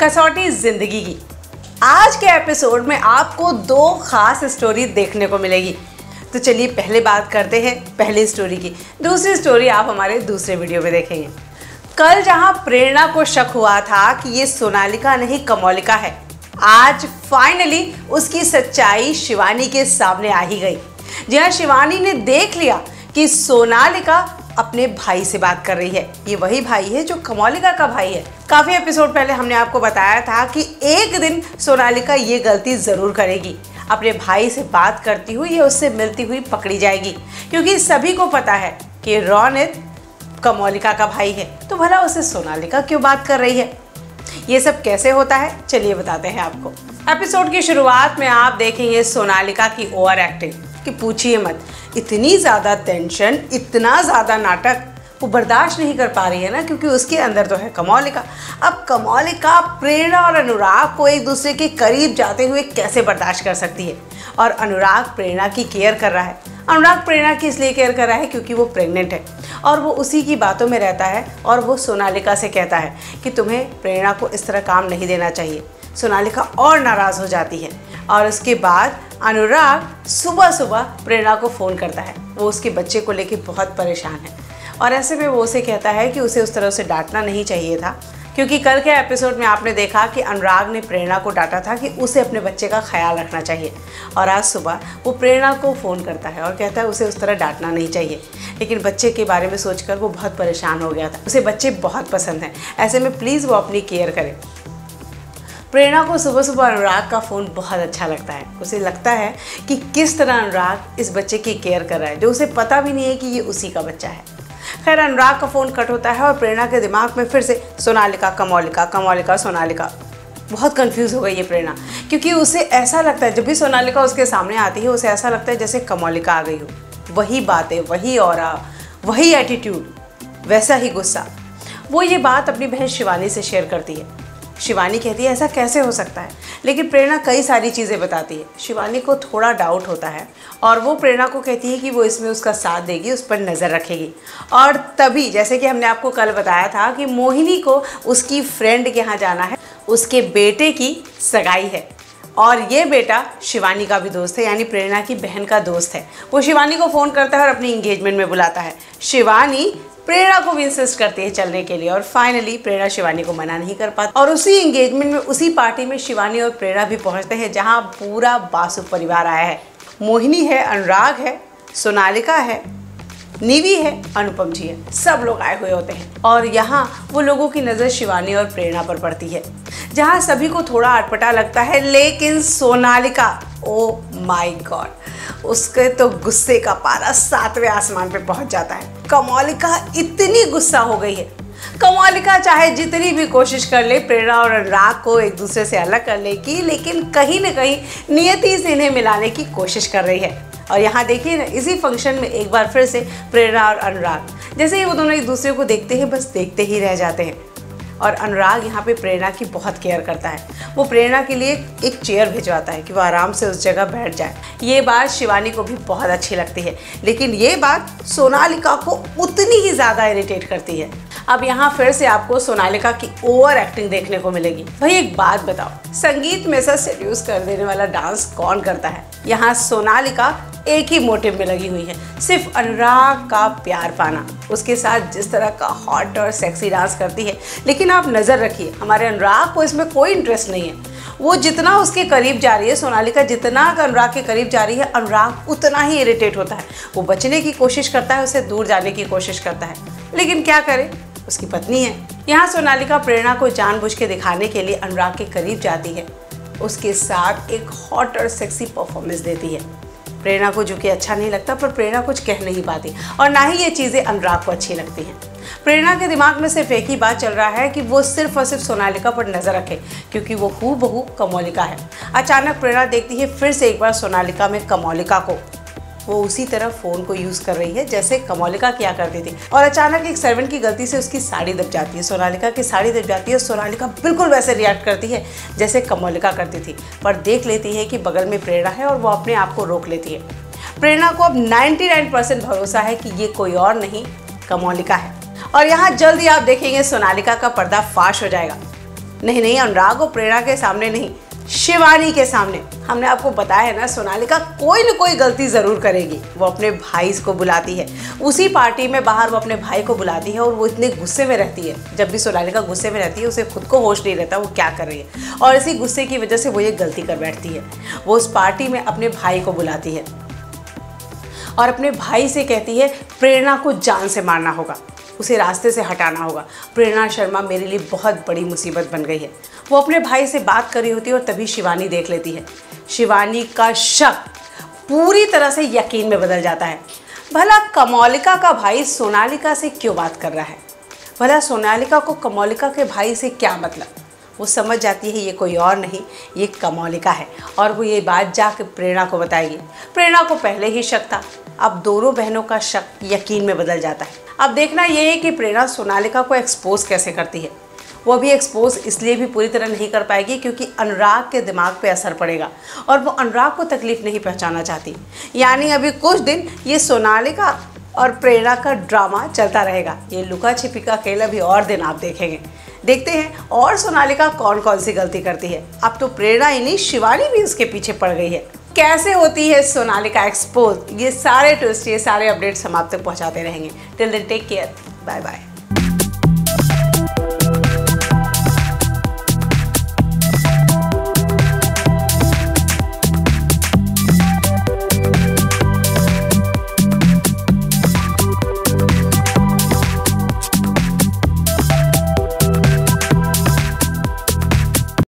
कसौटी ज़िंदगी की। आज के एपिसोड में आपको दो खास स्टोरी देखने को मिलेगी। तो चलिए पहले बात करते हैं पहली स्टोरी की। दूसरी स्टोरी आप हमारे दूसरे वीडियो में देखेंगे। कल जहाँ प्रेरणा को शक हुआ था कि ये सोनालिका नहीं, कमौलिका है, आज फाइनली उसकी सच्चाई शिवानी के सामने आ ही गई। जहाँ शिवानी ने देख लिया कि सोनालिका अपने भाई से बात कर रही है। ये वही भाई है जो कमौलिका का भाई है। काफ़ी एपिसोड पहले हमने आपको बताया था कि एक दिन सोनालिका ये गलती ज़रूर करेगी। अपने भाई से बात करती हुई या उससे मिलती हुई पकड़ी जाएगी। क्योंकि सभी को पता है कि रौनित कमौलिका का भाई है। तो भला उसे सोनालिका क्यों बात कर रही है? ये सब कैसे होता है? चलिए बताते हैं आपको। एपिसोड की शुरुआत में आप देखेंगे सोनालिका की ओवर एक्टिंग कि पूछिए मत। इतनी ज़्यादा टेंशन इतना ज़्यादा नाटक वो बर्दाश्त नहीं कर पा रही है ना, क्योंकि उसके अंदर तो है कमौलिका अब कमौलिका प्रेरणा और अनुराग को एक दूसरे के करीब जाते हुए कैसे बर्दाश्त कर सकती है? और अनुराग प्रेरणा की केयर कर रहा है। अनुराग प्रेरणा की इसलिए केयर कर रहा है? क्योंकि वो प्रेग्नेंट है। और वो उसी की बातों में रहता है और वो सोनालिका से कहता है कि तुम्हें प्रेरणा को इस तरह काम नहीं देना चाहिए। सोनालिका और नाराज़ हो जाती है और उसके बाद अनुराग सुबह सुबह प्रेरणा को फ़ोन करता है। वो उसके बच्चे को लेकर बहुत परेशान है। और ऐसे में वो उसे कहता है कि उसे उस तरह से डांटना नहीं चाहिए था, क्योंकि कल के एपिसोड में आपने देखा कि अनुराग ने प्रेरणा को डांटा था कि उसे अपने बच्चे का ख्याल रखना चाहिए। और आज सुबह वो प्रेरणा को फ़ोन करता है और कहता है उसे उस तरह डांटना नहीं चाहिए। लेकिन बच्चे के बारे में सोचकर वो बहुत परेशान हो गया था। उसे बच्चे बहुत पसंद हैं। ऐसे में प्लीज़ वो अपनी केयर करे। प्रेरणा को सुबह सुबह अनुराग का फ़ोन बहुत अच्छा लगता है। उसे लगता है कि किस तरह अनुराग इस बच्चे की केयर कर रहा है, जो उसे पता भी नहीं है कि ये उसी का बच्चा है। खैर, अनुराग का फ़ोन कट होता है और प्रेरणा के दिमाग में फिर से सोनालिका, कमौलिका कमौलिका, सोनालिका। बहुत कंफ्यूज हो गई ये प्रेरणा, क्योंकि उसे ऐसा लगता है, जब भी सोनालिका उसके सामने आती है, उसे ऐसा लगता है जैसे कमौलिका आ गई हो। वही बातें, वही और वही एटीट्यूड वैसा ही गुस्सा। वो ये बात अपनी बहन शिवानी से शेयर करती है। शिवानी कहती है, ऐसा कैसे हो सकता है? लेकिन प्रेरणा कई सारी चीज़ें बताती है। शिवानी को थोड़ा डाउट होता है और वो प्रेरणा को कहती है कि वो इसमें उसका साथ देगी, उस पर नज़र रखेगी। और तभी, जैसे कि हमने आपको कल बताया था कि मोहिनी को उसकी फ्रेंड के यहाँ जाना है, उसके बेटे की सगाई है। और ये बेटा शिवानी का भी दोस्त है, यानी प्रेरणा की बहन का दोस्त है। वो शिवानी को फ़ोन करता है और अपनी इंगेजमेंट में बुलाता है। शिवानी प्रेरणा को भी इंसिस्ट करती है चलने के लिए और फाइनली प्रेरणा शिवानी को मना नहीं कर पाती। और उसी एंगेजमेंट में, उसी पार्टी में शिवानी और प्रेरणा भी पहुँचते हैं, जहाँ पूरा बासु परिवार आया है। मोहिनी है, अनुराग है, सोनालिका है, निवी है, अनुपम जी है। सब लोग आए हुए होते हैं। और यहाँ वो लोगों की नज़र शिवानी और प्रेरणा पर पड़ती है। जहाँ सभी को थोड़ा अटपटा लगता है, लेकिन सोनालिका ओ माय गॉड उसके तो गुस्से का पारा सातवें आसमान पे पहुँच जाता है। कमौलिका, इतनी गुस्सा हो गई है। कमौलिका चाहे जितनी भी कोशिश कर ले, प्रेरणा और अनुराग को एक दूसरे से अलग करने की लेकिन कहीं ना कहीं नियति से इन्हें मिलाने की कोशिश कर रही है। और यहाँ देखिए ना, इसी फ़ंक्शन में एक बार फिर से प्रेरणा और अनुराग। जैसे ही वो दोनों एक दूसरे को देखते हैं, बस देखते ही रह जाते हैं। और अनुराग यहाँ पे प्रेरणा की बहुत केयर करता है। वो प्रेरणा के लिए एक चेयर भिजवाता है कि वो आराम से उस जगह बैठ जाए। ये बात शिवानी को भी बहुत अच्छी लगती है। लेकिन ये बात सोनालिका को उतनी ही ज़्यादा इरिटेट करती है। अब यहाँ फिर से आपको सोनालिका की ओवर एक्टिंग देखने को मिलेगी। भाई एक बात बताओ, संगीत में से सेड्यूस कर देने वाला डांस कौन करता है? यहाँ सोनालिका एक ही मोटिव में लगी हुई है। सिर्फ़ अनुराग का प्यार पाना। उसके साथ जिस तरह का हॉट और सेक्सी डांस करती है, लेकिन आप नज़र रखिए, हमारे अनुराग को इसमें कोई इंटरेस्ट नहीं है। वो जितना उसके करीब जा रही है, सोनालिका जितना अनुराग के करीब जा रही है, अनुराग उतना ही इरिटेट होता है। वो बचने की कोशिश करता है, उसे दूर जाने की कोशिश करता है। लेकिन क्या करे? उसकी पत्नी है। यहाँ सोनालिका प्रेरणा को जानबूझ के दिखाने के लिए अनुराग के करीब जाती है। उसके साथ एक हॉट और सेक्सी परफॉर्मेंस देती है। प्रेरणा को जो कि अच्छा नहीं लगता, पर प्रेरणा कुछ कह नहीं पाती। और ना ही ये चीज़ें अनुराग को अच्छी लगती हैं। प्रेरणा के दिमाग में सिर्फ़ एक ही बात चल रहा है कि वो सिर्फ़ और सिर्फ़ सोनालिका पर नज़र रखे, क्योंकि वो हु बहू कमौलिका है। अचानक प्रेरणा देखती है, फिर से एक बार सोनालिका में कमोलिका को। वो उसी तरह फ़ोन को यूज़ कर रही है, जैसे कमौलिका किया करती थी। और अचानक एक सर्वेंट की गलती से उसकी साड़ी दब जाती है। सोनालिका की साड़ी दब जाती है, सोनालिका बिल्कुल वैसे रिएक्ट करती है, जैसे कमौलिका करती थी। पर देख लेती है कि बगल में प्रेरणा है और वो अपने आप को रोक लेती है। प्रेरणा को अब 99 परसेंट भरोसा है कि ये कोई और नहीं, कमौलिका है। और यहाँ जल्दी आप देखेंगे, सोनालिका का पर्दा फाश हो जाएगा। नहीं नहीं, अनुराग और प्रेरणा के सामने नहीं। शिवानी के सामने। हमने आपको बताया है ना, सोनालिका कोई ना कोई गलती ज़रूर करेगी। वो अपने भाई को बुलाती है। उसी पार्टी में बाहर वो अपने भाई को बुलाती है और वो इतने गुस्से में रहती है। जब भी सोनालिका गुस्से में रहती है, उसे खुद को होश नहीं रहता वो क्या कर रही है। और इसी गुस्से की वजह से वो ये गलती कर बैठती है। वो उस पार्टी में अपने भाई को बुलाती है। और अपने भाई से कहती है, प्रेरणा को जान से मारना होगा। उसे रास्ते से हटाना होगा। प्रेरणा शर्मा मेरे लिए बहुत बड़ी मुसीबत बन गई है। वो अपने भाई से बात कर रही होती है और तभी शिवानी देख लेती है। शिवानी का शक पूरी तरह से यकीन में बदल जाता है। भला कमौलिका का भाई सोनालिका से क्यों बात कर रहा है? भला सोनालिका को कमौलिका के भाई से क्या मतलब? वो समझ जाती है ये कोई और नहीं, ये कमौलिका है और वो ये बात जाकर प्रेरणा को बताएगी। प्रेरणा को पहले ही शक था। अब दोनों बहनों का शक यकीन में बदल जाता है। अब देखना ये है कि प्रेरणा सोनालिका को एक्सपोज कैसे करती है। वो अभी एक्सपोज इसलिए भी पूरी तरह नहीं कर पाएगी क्योंकि अनुराग के दिमाग पे असर पड़ेगा और वो अनुराग को तकलीफ़ नहीं पहुंचाना चाहती। यानी अभी कुछ दिन ये सोनालिका और प्रेरणा का ड्रामा चलता रहेगा। ये लुका छिपी का खेल अभी और दिन आप देखेंगे। देखते हैं और सोनालिका कौन कौन सी गलती करती है। अब तो प्रेरणा ही नहीं शिवानी भी उसके पीछे पड़ गई है। कैसे होती है सोनालिका एक्सपोज? ये सारे ट्विस्ट ये सारे अपडेट्स हम आप तक पहुँचाते रहेंगे। Till then take care bye bye